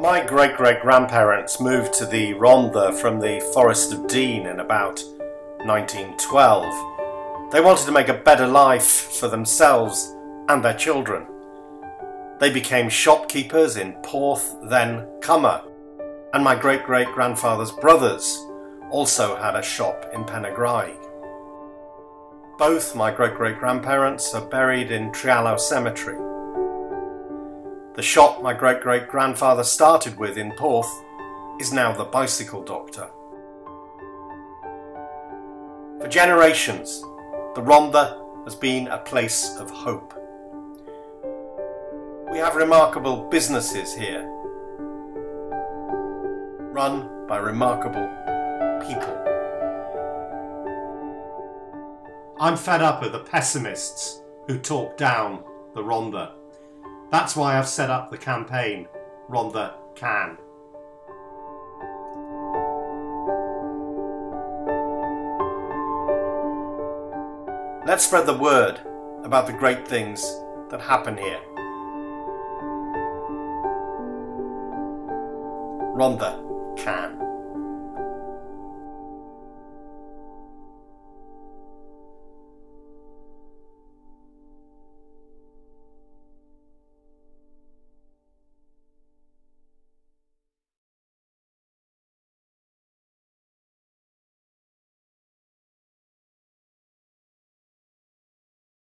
My great great grandparents moved to the Rhondda from the Forest of Dean in about 1912. They wanted to make a better life for themselves and their children. They became shopkeepers in Porth, then Cymmer, and my great great grandfather's brothers also had a shop in Penygraig. Both my great great grandparents are buried in Trealaw Cemetery. The shop my great great grandfather started with in Porth is now the Bicycle Doctor. For generations, the Rhondda has been a place of hope. We have remarkable businesses here, run by remarkable people. I'm fed up with the pessimists who talk down the Rhondda. That's why I've set up the campaign Rhondda Can. Let's spread the word about the great things that happen here. Rhondda Can.